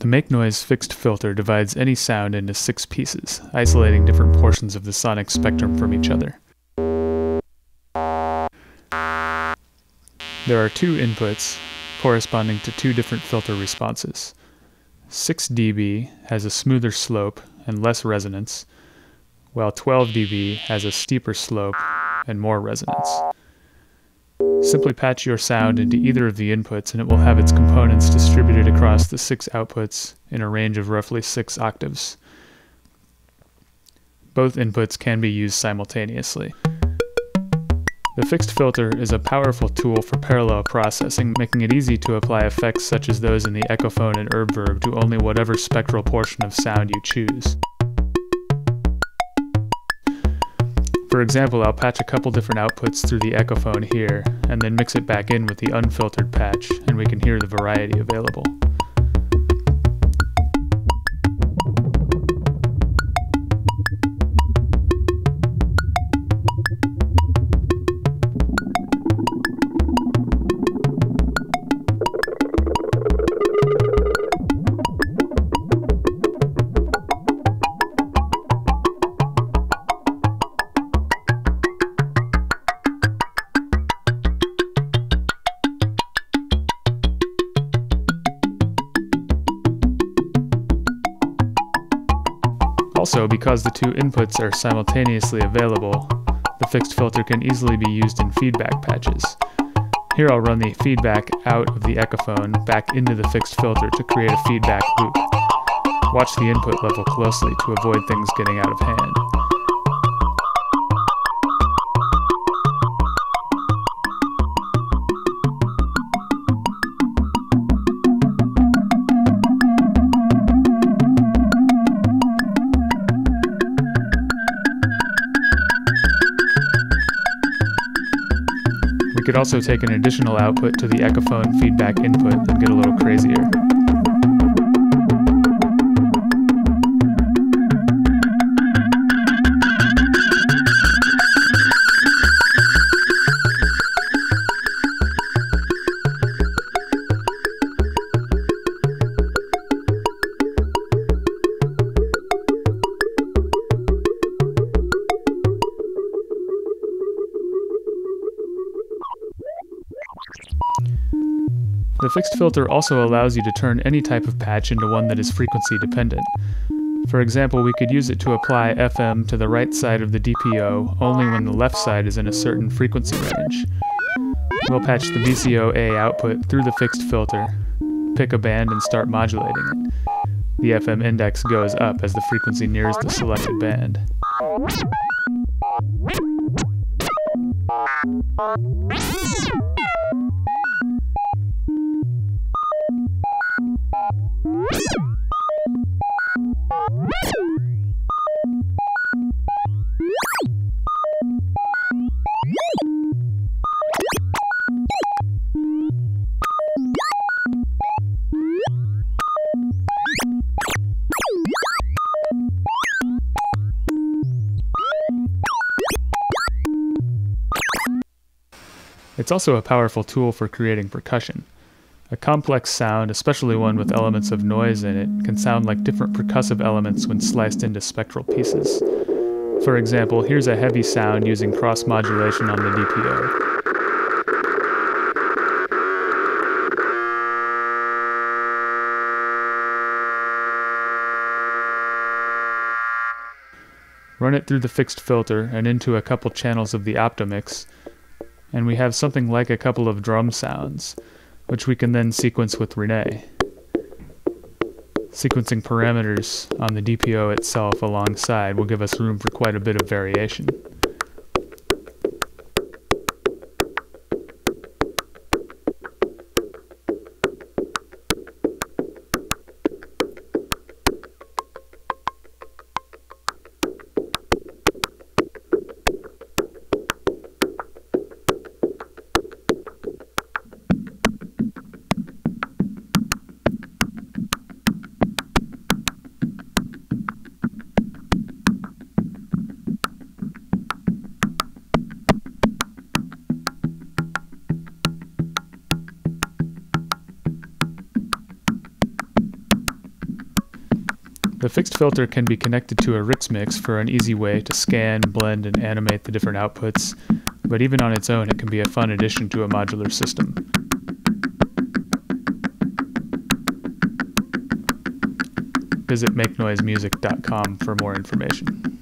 The make noise fixed filter divides any sound into six pieces, isolating different portions of the sonic spectrum from each other. There are two inputs corresponding to two different filter responses. 6 dB has a smoother slope and less resonance, while 12 dB has a steeper slope and more resonance. Simply patch your sound into either of the inputs and it will have its components distributed across the six outputs in a range of roughly six octaves. Both inputs can be used simultaneously. The fixed filter is a powerful tool for parallel processing, making it easy to apply effects such as those in the Echophone and Erbe-Verb to only whatever spectral portion of sound you choose. For example, I'll patch a couple different outputs through the Echophone here, and then mix it back in with the unfiltered patch, and we can hear the variety available. Also, because the two inputs are simultaneously available, the fixed filter can easily be used in feedback patches. Here I'll run the feedback out of the Echophone back into the fixed filter to create a feedback loop. Watch the input level closely to avoid things getting out of hand. We could also take an additional output to the Echophone feedback input and get a little crazier. The fixed filter also allows you to turn any type of patch into one that is frequency dependent. For example, we could use it to apply FM to the right side of the DPO only when the left side is in a certain frequency range. We'll patch the VCO-A output through the fixed filter, pick a band and start modulating it. The FM index goes up as the frequency nears the selected band. It's also a powerful tool for creating percussion. A complex sound, especially one with elements of noise in it, can sound like different percussive elements when sliced into spectral pieces. For example, here's a heavy sound using cross modulation on the DPO. Run it through the fixed filter and into a couple channels of the Optomix, and we have something like a couple of drum sounds, which we can then sequence with René. Sequencing parameters on the DPO itself alongside will give us room for quite a bit of variation. The fixed filter can be connected to a RxMx for an easy way to scan, blend, and animate the different outputs, but even on its own it can be a fun addition to a modular system. Visit makenoisemusic.com for more information.